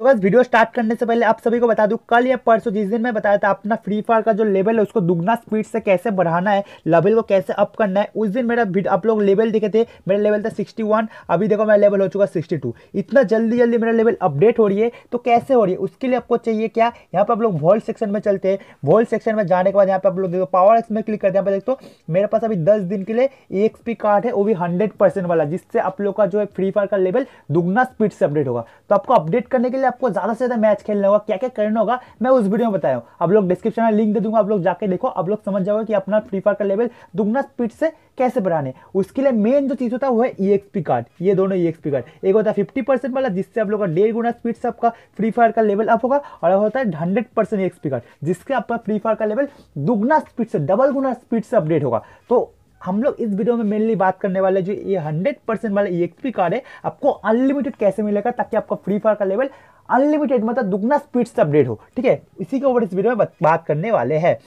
तो बस video start करने से पहले आप सभी को बता दूँ, कल या परसों जिस दिन मैं बताया था अपना फ्री फायर का जो लेवल है, उसको दुगना स्पीड से कैसे बढ़ाना है लेवल को कैसे अप करना है, उस दिन मेरा आप लोग लेवल देखे थे, मेरा लेवल था 61 अभी देखो मेरा लेवल हो चुका 62 इतना जल्दी जल्दी मेरा लेवल अपडेट हो रही है तो कैसे हो रही है? उसके लिए आपको चाहिए क्या? यहाँ पर आप लोग वॉल्ट सेक्शन में चलते हैं वॉल्ट सेक्शन में जाने के बाद यहाँ पे आप लोग देखो पावर एक्स में क्लिक करते हैं देखो, मेरे पास अभी दस दिन के लिए ई कार्ड है, वो भी हंड्रेड वाला, जिससे आप लोग का जो है फ्री फायर का लेवल दुगना स्पीड से अपडेट होगा। तो आपको अपडेट करने के लिए आपको ज़्यादा से ज़्यादा मैच खेलना होगा क्या क्या करना होगा, मैं उस वीडियो में बताया हूँ। आप लोग डिस्क्रिप्शन में लिंक दे दूँगा, आप लोग जाके देखो। आप लोग समझ जाओगे कि अपना फ्री फायर का लेवल दुगना स्पीड से कैसे बढ़ाने। उसके लिए मेन जो चीज़ होता है, वो है ईएक्सपी कार्ड ये दोनों ई कार्ड एक होता है फिफ्टी परसेंट वाला, जिससे आप लोग का डेढ़ गुना स्पीड से आपका फ्री फायर का लेवल अप होगा, और होता है हंड्रेड परसेंट कार्ड जिससे आपका फ्री फायर का लेवल दुगना स्पीड से डबल गुना स्पीड से अपडेट होगा। तो हम लोग इस वीडियो में मेनली बात करने वाले जो ये हंड्रेड परसेंट वाला ई कार्ड है, आपको अनलिमिटेड कैसे मिलेगा ताकि आपका फ्री फायर का लेवल अनलिमिटेड मतलब दुगना स्पीड से अपडेट हो। ठीक है? इसी के ऊपर इस वीडियो में बात करने वाले हैं।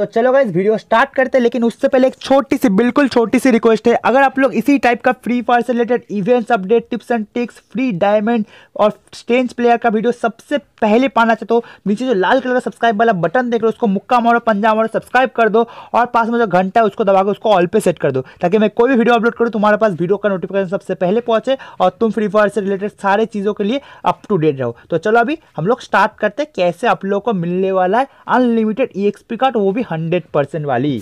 तो चलो गाइस वीडियो स्टार्ट करते हैं, लेकिन उससे पहले एक छोटी सी, बिल्कुल छोटी सी रिक्वेस्ट है। अगर आप लोग इसी टाइप का फ्री फायर से related events update tips and tricks free diamond और स्टेंज प्लेयर का वीडियो सबसे पहले पाना चाहते हो, नीचे जो लाल कलर का सब्सक्राइब वाला बटन देख लो उसको मुक्का मारो, पंजा मारो सब्सक्राइब कर दो और पास में जो घंटा है, उसको दबा के उसको ऑल पे सेट कर दो, ताकि मैं कोई भी वीडियो अपलोड करूँ, तुम्हारे पास वीडियो का नोटिफिकेशन सबसे पहले पहुँचे और तुम फ्री फायर से रिलेटेड सारे चीज़ों के लिए अप टू डेट रहो। तो चलो अभी हम लोग स्टार्ट करते हैं, कैसे आप लोग को मिलने वाला है अनलिमिटेड ई कार्ड वो भी हंड्रेड परसेंट वाली।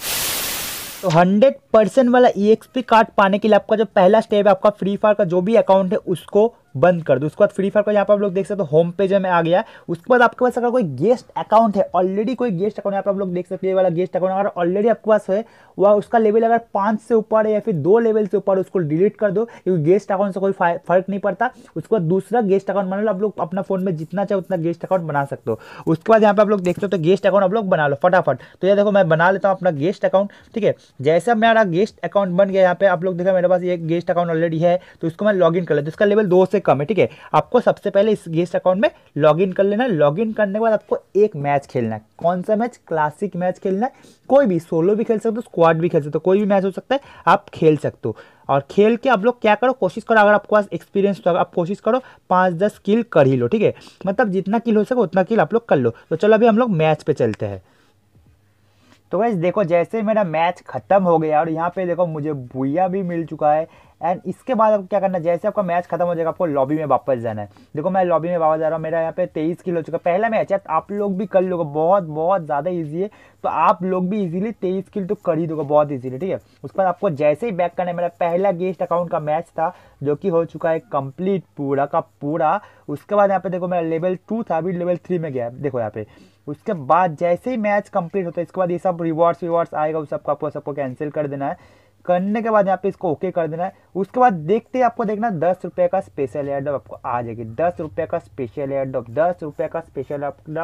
तो 100 परसेंट वाला ई कार्ड पाने के लिए आपका जो पहला स्टेप है, आपका फ्री फायर का जो भी अकाउंट है, उसको बंद कर दो। उसके बाद फ्री फायर को यहाँ पर आप लोग देख सकते हो होम पेज में आ गया। उसके बाद आपके पास अगर कोई गेस्ट अकाउंट है ऑलरेडी कोई गेस्ट अकाउंट यहाँ पर आप लोग देख सकते हैं वाला गेस्ट अकाउंट अगर ऑलरेडी आपके पास है, वह उसका लेवल अगर पाँच से ऊपर है या फिर दो लेवल से ऊपर उसको डिलीट कर दो, क्योंकि गेस्ट अकाउंट से कोई फ़र्क नहीं पड़ता। उसके बाद दूसरा गेस्ट अकाउंट बना लो, आप लोग अपना फ़ोन में जितना चाहे उतना गेस्ट अकाउंट बना सकते हो। उसके बाद यहाँ पे आप लोग देख सकते हो गेस्ट अकाउंट आप लोग बना लो, फटाफट। तो ये देखो, मैं बना लेता हूँ अपना गेस्ट अकाउंट ठीक है? जैसे मेरा गेस्ट अकाउंट बन गया, यहाँ पे आप लोग देखा, मेरे पास एक गेस्ट अकाउंट ऑलरेडी है तो इसको मैं लॉग इन कर लेता हूँ। इसका लेवल दो से कम है, ठीक है? आपको सबसे पहले इस गेस्ट अकाउंट में लॉगिन कर लेना है। लॉगिन करने के बाद आपको एक मैच खेलना है। कौन सा मैच? क्लासिक मैच खेलना है। कोई भी, सोलो भी खेल सकते हो, स्क्वाड भी खेल सकते हो, कोई भी मैच हो सकता है, आप खेल सकते हो। और खेल के आप लोग क्या करो, कोशिश करो, अगर आपके पास एक्सपीरियंस तो आप कोशिश करो पाँच दस किल कर ही लो, ठीक है? मतलब जितना किल हो सके उतना किल आप लोग कर लो। तो चलो अभी हम लोग मैच पे चलते हैं। तो वैसे देखो, जैसे मेरा मैच खत्म हो गया और यहाँ पे देखो, मुझे भूया भी मिल चुका है एंड इसके बाद आपको क्या करना है? जैसे आपका मैच खत्म हो जाएगा, आपको लॉबी में वापस जाना है। देखो, मैं लॉबी में वापस जा रहा हूँ, मेरा यहाँ पे तेईस किलो चुका पहला मैच है, आप लोग भी कर लोगे, बहुत बहुत ज़्यादा ईजी है। तो आप लोग भी इजीली तेईस किल तो कर ही दोगे, बहुत इजीली ठीक है? उस पर आपको जैसे ही बैक करना है, मेरा पहला गेस्ट अकाउंट का मैच था, जो कि हो चुका है कंप्लीट पूरा का पूरा। उसके बाद यहाँ पे देखो, मेरा लेवल टू था, अभी लेवल थ्री में गया देखो यहाँ पे उसके बाद जैसे ही मैच कंप्लीट होता है, इसके बाद ये सब रिवॉर्ड्स विवॉर्ड्स आएगा उस सबको आपको सबको कैंसिल कर देना है। करने के बाद यहाँ पे इसको ओके कर देना है। उसके बाद देखते आपको देखना दस रुपए का स्पेशल एयर आपको आ जाएगी। दस रुपए का स्पेशल एयर दस रुपए का स्पेशल एयर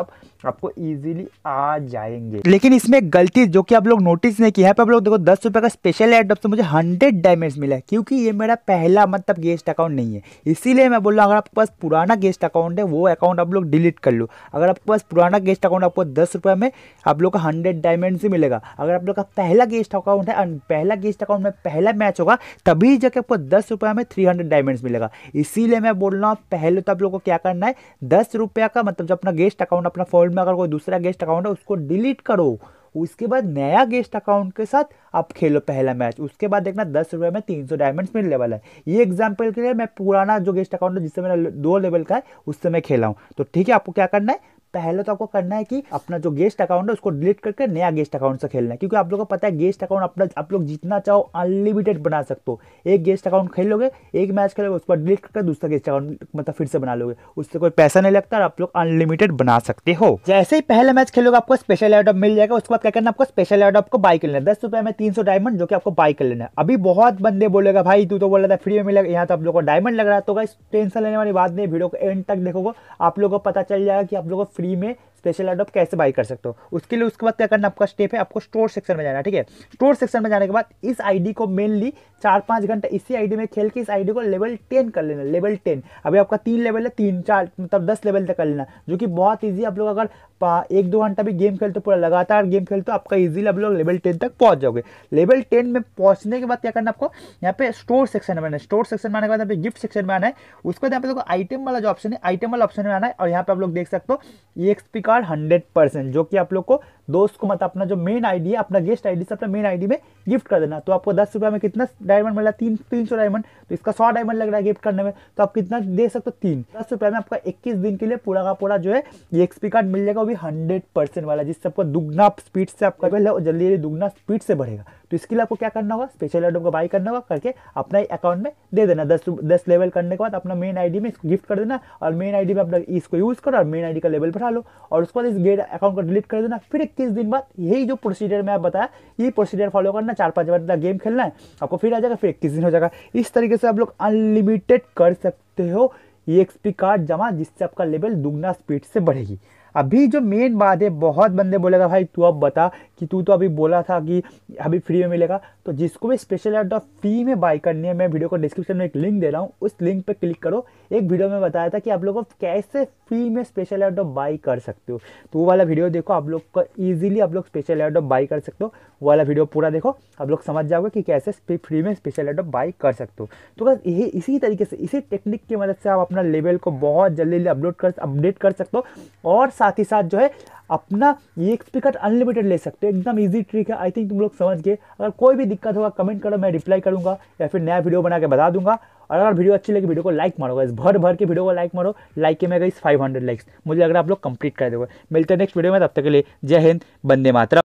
आपको इजीली आ जाएँगे। लेकिन इसमें गलती जो कि आप लोग नोटिस नहीं किया है आप लोग देखो, दस रुपए का स्पेशल एयर से मुझे हंड्रेड डैमेज मिला है, क्योंकि ये मेरा पहला मतलब गेस्ट अकाउंट नहीं है। इसीलिए मैं बोल रहा हूँ, अगर आपके पास पुराना गेस्ट अकाउंट है, वो अकाउंट आप लोग डिलीट कर लो। अगर आपके पास पुराना गेस्ट अकाउंट आपको दस रुपये में, आप लोग का हंड्रेड डायमंड से मिलेगा। अगर आप लोग का पहला गेस्ट अकाउंट है पहला गेस्ट अकाउंट में पहला मैच होगा, तभी जाके आपको दस रुपये में थ्री हंड्रेड डायमंड्स मिलेगा। इसीलिए मैं बोल रहा हूँ, पहले तो आप लोग को क्या करना है, दस रुपया का मतलब जो अपना गेस्ट अकाउंट अपना फ़ोन में अगर कोई दूसरा गेस्ट अकाउंट है, उसको डिलीट करो। उसके बाद नया गेस्ट अकाउंट के साथ आप खेलो पहला मैच उसके बाद देखना दस रुपये में तीन सौ डायमंड्स मिलने वाला है। ये एग्ज़ाम्पल के लिए मैं पुराना जो गेस्ट अकाउंट है, जिससे मेरा दो लेवल का है, उससे मैं खेला हूँ। तो ठीक है, आपको क्या करना है पहले तो आपको करना है कि अपना जो गेस्ट अकाउंट है, उसको डिलीट करके नया गेस्ट अकाउंट से खेलना है। क्योंकि आप लोगों को पता है गेस्ट अकाउंट अपना, आप लोग जितना चाहो अनलिमिटेड बना सकते हो। एक गेस्ट अकाउंट खेल लोगे एक मैच खेलोगे, उसको डिलीट करके दूसरा गेस्ट अकाउंट मतलब फिर से बना लोगे। उससे कोई पैसा नहीं लगता और आप लोग अनलिमिटेड बना सकते हो। जैसे ही पहले मैच खेलोगे, आपको स्पेशल एयरडॉप मिल जाएगा। उसके बाद क्या करना आपको स्पेशल एयरडॉप को बाई कर लेना दस रुपए में तीन सौ डायमंड जो कि आपको बाई कर लेना है। अभी बहुत बंदे बोलेगा, भाई, तू तो बोल रहा था फ्री में मिलेगा। यहाँ तो आप लोग को डायमंड लग रहा है। तो टेंशन लेने वाली बात नहीं वीडियो को एंड तक देखोगे। आप लोगों को पता चल जाएगा कि आप लोग को में स्पेशल एडोप कैसे बाई कर सकते हो? उसके लिए उसके बाद क्या करना, आपका स्टेप है, आपको स्टोर सेक्शन में जाना ठीक है? स्टोर सेक्शन में जाने के बाद इस आईडी को मेनली चार पाँच घंटे, इसी आईडी में खेल के इस आईडी को लेवल टेन कर लेना लेवल टेन अभी आपका तीन लेवल है, तीन, चार मतलब दस लेवल तक कर लेना, जो कि बहुत ईजी आप लोग अगर एक, दो घंटा भी गेम खेलते पूरा लगातार गेम खेलते आपका इजीली आप लोग लेवल टेन तक पहुँच जाओगे। लेवल टेन में पहुँचने के बाद क्या करना आपको? यहाँ पे स्टोर सेक्शन में है। स्टोर सेक्शन में आने के बाद पे गिफ्ट सेक्शन में आना है। उसके बाद यहाँ पे आइटम वाला जो ऑप्शन है आइटम वाला ऑप्शन में आना है। और यहाँ पे आप लोग देख सकते हो एक्सपी कार्ड हंड्रेड परसेंट जो कि आप लोग को दोस्त को मतलब अपना जो मेन आईडी है, अपना गेस्ट आईडी से अपना मेन आईडी में गिफ्ट कर देना। तो आपको दस रुपये में कितना डायमंड मिला? तीन तीन सौ डायमंड तो इसका सौ डायमंड लग रहा है गिफ्ट करने में। तो आप कितना दे सकते हो? तीन। दस रुपये में आपका इक्कीस दिन के लिए पूरा का पूरा जो है एक्सपी कार्ड मिल जाएगा, वो भी हंड्रेड परसेंट वाला, जिससे आपको दुगना स्पीड से आपका जल्दी जल्दी दुगना स्पीड से बढ़ेगा। तो इसके लिए आपको क्या करना होगा? स्पेशल आइटम को बाई करना होगा, करके अपना अकाउंट में दे देना। दस दस लेवल करने के बाद अपना मेन आईडी में इसको गिफ्ट कर देना और मेन आईडी में अपना इसको यूज़ करो और मेन आईडी का लेवल बढ़ा लो और उसके बाद इस गेट अकाउंट को डिलीट कर देना। फिर इक्कीस दिन बाद यही जो प्रोसीजर मैं बताया, ये प्रोसीजर फॉलो करना। चार पाँच बार गेम खेलना है, आपको फिर आ जाएगा, फिर इक्कीस दिन हो जाएगा। इस तरीके से आप लोग अनलिमिटेड कर सकते हो। एक्सपी कार्ड जमा, जिससे आपका लेवल दुगना स्पीड से बढ़ेगी। अभी जो मेन बात है, बहुत बंदे बोलेगा, भाई तू अब बता कि तू तो अभी बोला था कि अभी फ्री में मिलेगा। तो जिसको भी स्पेशल एड फ्री में बाई करनी है, मैं वीडियो को डिस्क्रिप्शन में एक लिंक दे रहा हूँ। उस लिंक पर क्लिक करो। एक वीडियो में बताया था कि आप लोग कैसे फ्री में स्पेशल एड बाई कर सकते हो। तो वो वाला वीडियो देखो, आप लोग को ईजिली आप लोग स्पेशल एड बाई कर सकते हो। वो वाला वीडियो पूरा देखो। आप लोग समझ जाओगे कि कैसे फ्री में स्पेशल एड बाई कर सकते हो। तो बस यही, इसी तरीके से, इसी टेक्निक की मदद से आप अपना लेवल को बहुत जल्दी अपलोड कर अपडेट कर सकते हो। और साथ ही साथ जो है अपना ये स्पीकर अनलिमिटेड ले सकते हो। एकदम इजी ट्रिक है। आई थिंक तुम लोग समझ गए। अगर कोई भी दिक्कत होगा कमेंट करो, मैं रिप्लाई करूँगा या फिर नया वीडियो बना के बता दूँगा। और अगर वीडियो अच्छी लगी वीडियो को लाइक मारो। इस भर भर के वीडियो को लाइक मारो। लाइक के मैं गई फाइव लाइक्स मुझे लग रहा आप लोग कंप्लीट कर दोगे। मिलते हैं नेक्स्ट वीडियो में। तब तक के लिए जय हिंद बंदे मातरा